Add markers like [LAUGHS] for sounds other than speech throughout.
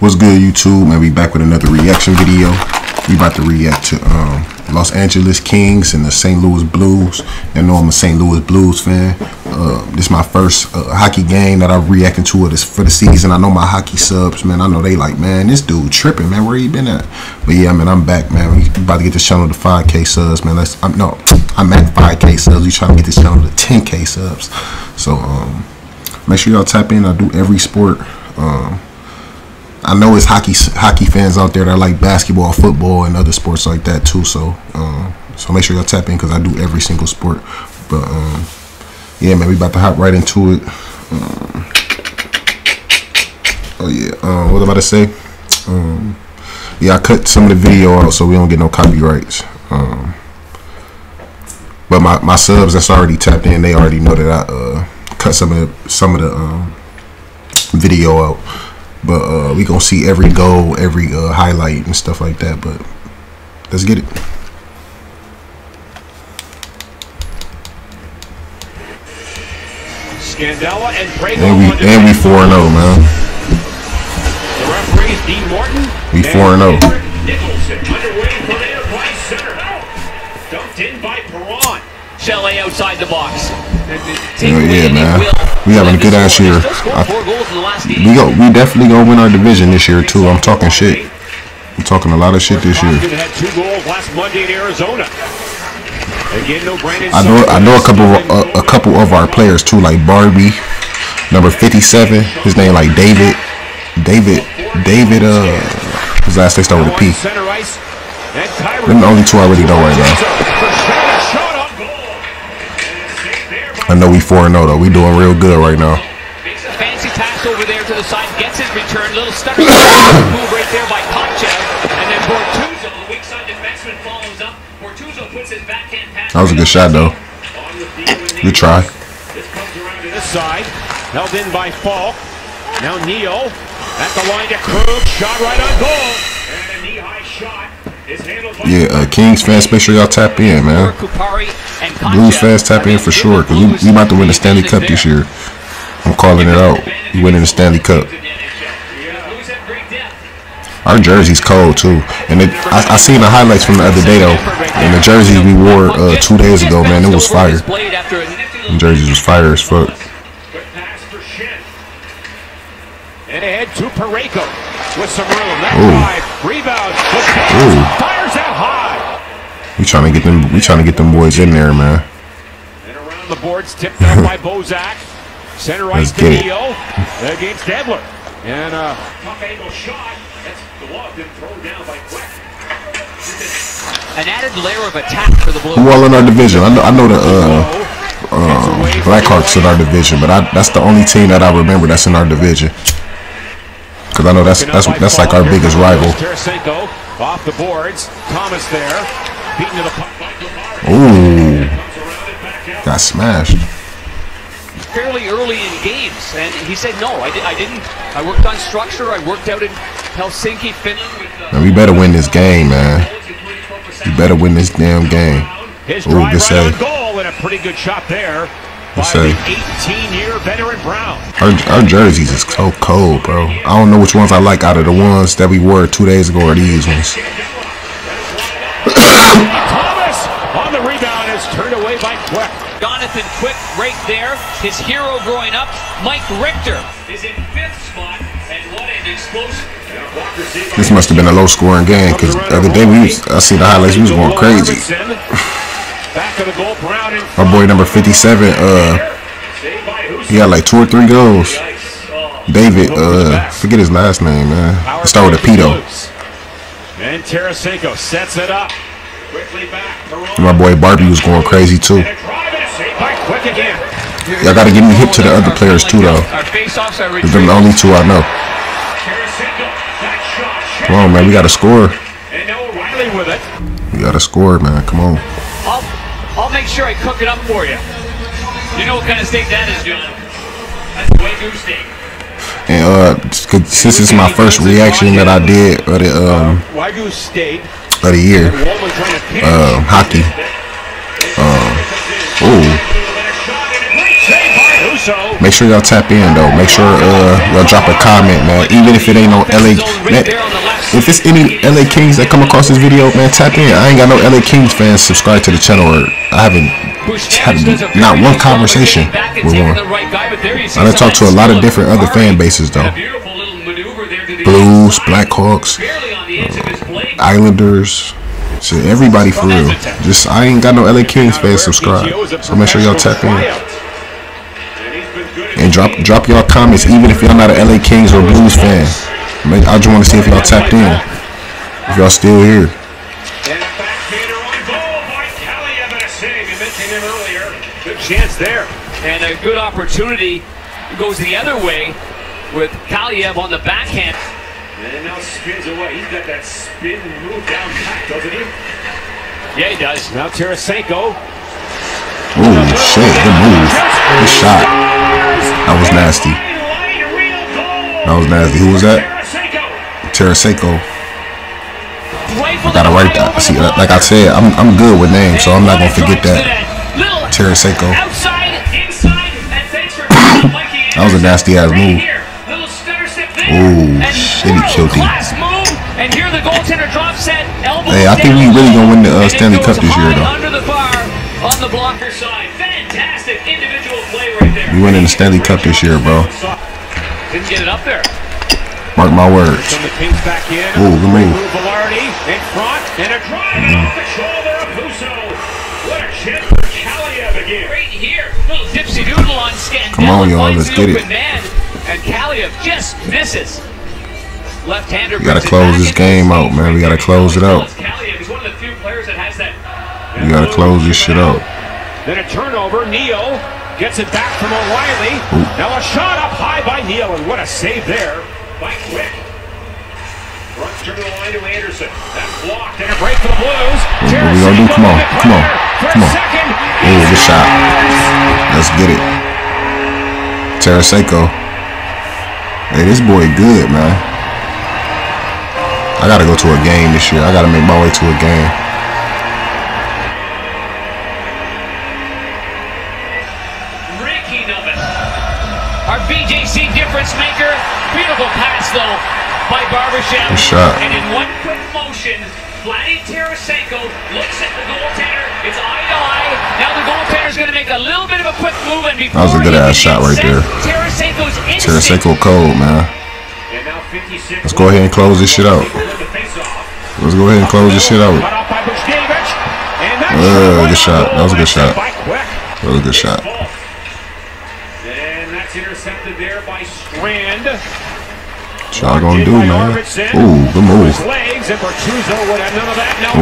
What's good, YouTube? Man, we back with another reaction video. We about to react to um, Los Angeles Kings and the St. Louis Blues. You know I'm a St. Louis Blues fan. Uh, this is my first uh, hockey game that I'm reacting to for the season. I know my hockey subs, man. I know they like, man, this dude tripping, man. Where you been at? But yeah, man, I'm back, man. We about to get this channel to 5K subs, man. Let's. I'm no, I'm at 5K subs. We trying to get this channel to 10K subs. So um, make sure y'all tap in. I do every sport. Um, I know it's hockey hockey fans out there that like basketball, football, and other sports like that too. So, um, so make sure y'all tap in because I do every single sport. But um, yeah, man, we about to hop right into it. Um, oh yeah, um, what was I about to say? Um, yeah, I cut some of the video out so we don't get no copyrights. Um, but my, my subs that's already tapped in, they already know that I uh, cut some of the, some of the video out. But uh, we gonna see every goal, every uh, highlight and stuff like that. But let's get it. Scandella and Parayko. And we and we four and zero, oh, man. The referees Dean Morton. We four and zero. Oh. Nicholson underway from Enterprise Center. Dumped in by Perron. Chalet outside the box. Yeah, yeah, man. We having a good ass year. I, we go. We definitely gonna win our division this year too. I'm talking shit. I'm talking a lot of shit this year. Had two goals last Monday in Arizona. Again, no I know. I know a couple. Of, a, a couple of our players too, like Barbie, number 57. His name like David. David. David. Uh, his last name start with a P. Them the only two I really know right now. I know we 4 0 though. We doing real good right now. Fancy pass over there to the side, gets his return. Little stutter [COUGHS] move right there by. And then Bortuzzo, the weak side defenseman, follows up. Bortuzzo puts his backhand pass. That was a good shot though. Good try. This comes around to this side. Held in by Faulk. Now Neal at the line to Krug. Shot right on goal. And a knee-high shot. Yeah, uh, Kings fans, make sure y'all tap in, man. Blues fans, tap in for sure, because we, we about to win the Stanley Cup this year. I'm calling it out. We winning the Stanley Cup. Our jersey's cold, too. And it, I, I seen the highlights from the other day, though. And the jerseys we wore uh, two days ago, man, it was fire. The jerseys was fire as fuck. And ahead to Parayko with some room. That drive, rebound, fires out high. We trying to get them. We trying to get them boys in there, man. And around the boards, tipped up by [LAUGHS] Bozak. Center ice to Neal against Edler. And a tough angle shot. That's gloved and thrown down by Quick. An added layer of attack for the Blues. Who all in our division? I know, I know the uh, um, Blackhawks in our division, but I, that's the only team that I remember that's in our division. Because I know that's that's that's like our biggest rival. Off the boards, Thomas there, beaten to the Ooh, got smashed. Fairly early in games, and he said no, I, di I didn't. I worked on structure. I worked out in Helsinki, Finland. Man, we better win this game, man. We better win this damn game. Ooh, good save. Goal and a pretty good shot there by the 18-year veteran Brown. Our, our jerseys is so cold, bro. I don't know which ones I like out of the ones that we wore two days ago or these ones. Thomas on the rebound is turned away by Quick. Jonathan Quick right there. His hero growing up, Mike Richter, is in fifth spot. And what an explosion. This must have been a low-scoring game because the other day we was, I see the highlights. We was going crazy. My boy number 57, uh, he got like two or three goals. David, uh, forget his last name, man. Let's start with a Pito. And Tarasenko sets it up. My boy Barbie was going crazy too. Y'all gotta give me hip to the other players too, though. Cause they're the only two I know. Come on, man. We gotta score. We gotta score, man. Come on. I'll make sure I cook it up for you. You know what kind of steak that is, John? That's Wagyu steak. And uh, since it's my first reaction that I did of the um Wagyu steak of the year, uh, hockey. Um, ooh. Make sure y'all tap in though. Make sure uh, y'all drop a comment, man. Even if it ain't no LA, man, if it's any LA Kings that come across this video, man, tap in. I ain't got no LA Kings fans subscribe to the channel, or I haven't had not one conversation with one. I done talked to a lot of different other fan bases though. Blues, Blackhawks, uh, Islanders. So everybody for real. Just I ain't got no LA Kings fans subscribe. So make sure y'all tap in. And drop drop y'all comments even if y'all not a LA Kings or Blues fan. I just want to see if y'all tapped in. If y'all still here. Chance there. And a good opportunity goes the other way with Kaliyev on the backhand. And now spins away. He's got that spin move down back, doesn't he? Yeah, he does. Now Tarasenko. Ooh, shit. Good move. Good shot. That was nasty. That was nasty. Who was that? Tarasenko. I gotta write that. See, like I said, I'm I'm good with names, so I'm not gonna forget that. Tarasenko. that was a nasty ass move. Oh, shit, he killed him. Hey, I think we really gonna win the uh, Stanley Cup this year, though. We winning the Stanley Cup this year, bro. Didn't get it up there. Mark my words. Oh, good move. Come on, y'all, let's get it. And Kaliyev just misses. Left-hander. We gotta close this game out, man. We gotta close it out. You gotta close this shit out. Then a turnover. Neal gets it back from O'Reilly. Now a shot up high by Neal, and what a save there by Quick. Runs to the line to Anderson. That's blocked and a break for the Blues. What are we gonna do? Come on, come on, come on. Oh, good shot. Let's get it. Tarasenko. Hey, this boy good, man. I gotta go to a game this year. I gotta make my way to a game. Ricky it. Our BJC difference maker. Beautiful pass, though, by Barbashev. Good shot. And in one quick motion, Vladdy Tarasenko looks at the goaltender. It's eye to eye. Now the goaltender's that was a good ass shot right there. Tarasenko cold, man. Let's go ahead and close this shit out. Let's go ahead and close this shit out. Uh, good shot. That was a good shot. That was a good shot. And that's intercepted there by Strand. What y'all gonna do, man? Ooh, good move. What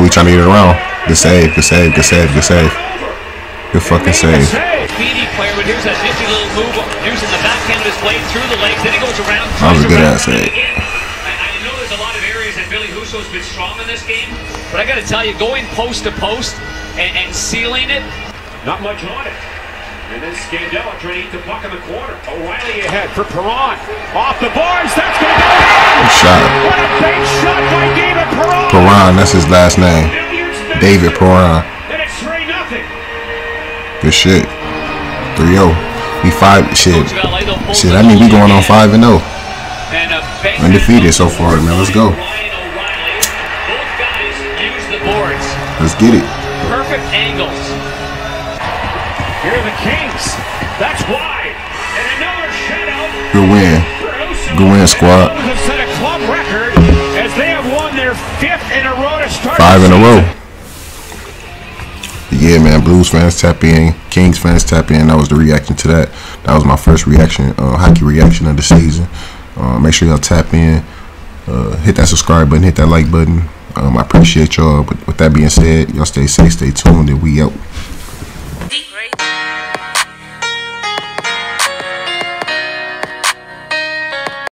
we trying to get it around? Good save, good save, good save, good save. Good fucking save. Speedy player, but here's that nifty little move using the backhand of his blade through the legs. Then he goes around. That was a good ass save. I know there's a lot of areas that Ville Husso's been strong in this game, but I got to tell you, going post to post and, and sealing it, not much on it. And then Scandella trying to eat the puck in the corner. O'Reilly ahead for Perron. Off the boards. That's going to go shot. What a big shot by David Perron. Perron, that's his last name. David Perron. Good shit. 3-0. We five shit. Shit, I mean we going on 5 and 0. Undefeated so far, man. Let's go. Let's get it. Perfect angles. Here are the Kings. That's wide. And another shutout. Good win. Good win, squad. Five in a row yeah, man, Blues fans tap in, Kings fans tap in. That was the reaction to that. That was my first reaction, uh, hockey reaction of the season. Uh, make sure y'all tap in, uh, hit that subscribe button, hit that like button. Um, I appreciate y'all. But with that being said, y'all stay safe, stay tuned, and we out.